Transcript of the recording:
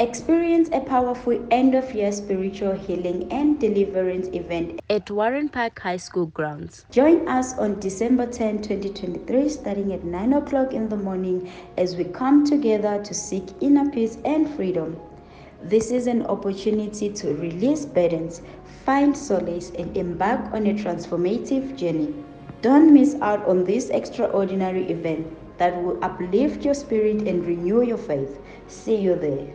Experience a powerful end of year spiritual healing and deliverance event at Warren Park High School grounds. Join us on December 10, 2023, starting at 9 o'clock in the morning as we come together to seek inner peace and freedom. This is an opportunity to release burdens, find solace, and embark on a transformative journey. Don't miss out on this extraordinary event that will uplift your spirit and renew your faith. See you there.